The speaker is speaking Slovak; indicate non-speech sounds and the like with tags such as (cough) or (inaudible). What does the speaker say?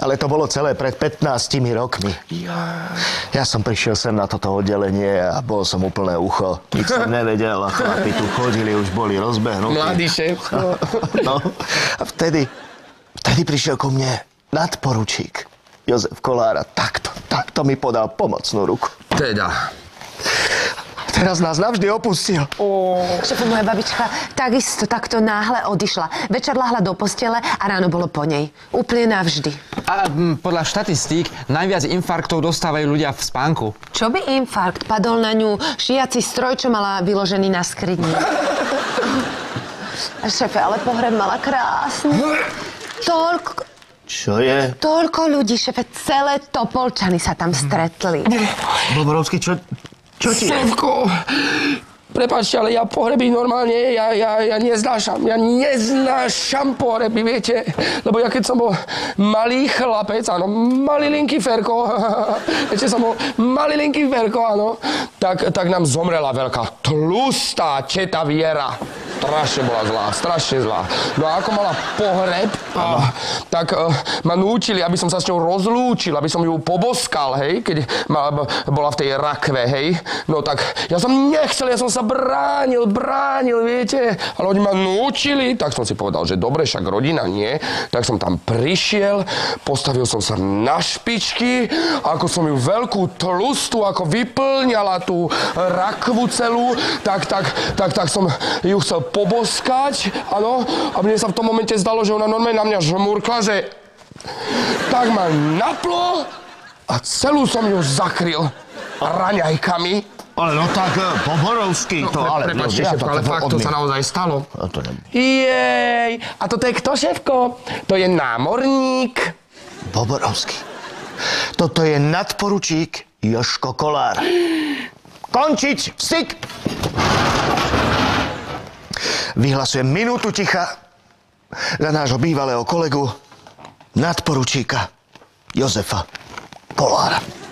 Ale to bolo celé pred 15 rokmi. Ja. Ja som prišiel sem na toto oddelenie a bol som úplné ucho. Nič som nevedel a chlapi tu chodili, už boli rozbehnutí. Mladý šéf. No. A vtedy, vtedy prišiel ku mne nadporučík. Jozef Kolára takto, takto mi podal pomocnú ruku. Teda. Teraz nás navždy opustil. Šéfe, moja babička takisto takto náhle odišla. Večer lahla do postele a ráno bolo po nej. Úplne navždy. A m, podľa štatistík najviac infarktov dostávajú ľudia v spánku. Čo by infarkt? Padol na ňu šiaci stroj, čo mala vyložený na skrini. (laughs) Šéfe, ale pohreb mala krásny. Toľko, Čo je? toľko ľudí, šéfe, celé Topolčany sa tam stretli. Boborovský, čo, čo ti je? Šéfko, prepáčte, ale ja pohreby normálne, ja, ja, ja neznášam, ja neznášam pohreby, viete. Lebo ja keď som bol malý chlapec, áno, malilinký Ferko, (laughs) viete, som bol malilinký Ferko, áno, tak, tak nám zomrela veľká tlustá teta Viera. Strašne bola zlá, strašne zlá. No a ako mala pohreb, a, tak uh, ma núčili, aby som sa s ňou rozlúčil, aby som ju poboskal, hej, keď ma, b- bola v tej rakve, hej. No tak ja som nechcel, ja som sa bránil, bránil, viete. Ale oni ma núčili, tak som si povedal, že dobre, však rodina nie. Tak som tam prišiel, postavil som sa na špičky, ako som ju veľkú tlustú, ako vyplňala tú rakvu celú, tak, tak, tak, tak som ju chcel poboskať, áno. A mne sa v tom momente zdalo, že ona normálne na mňa žmurkla, že tak ma naplo a celú som ju zakryl raňajkami. Ale no tak, eh, Boborovský, to ale... Prepačte, ja šéfko, ale fakt, to sa naozaj stalo. A to ne... Jej, a toto je kto, šéfko? To je námorník. Boborovský. Toto je nadporučík Joško Kolár. Končiť! Vsik! Vyhlasujem minútu ticha za nášho bývalého kolegu nadporučíka Jozefa Kolára.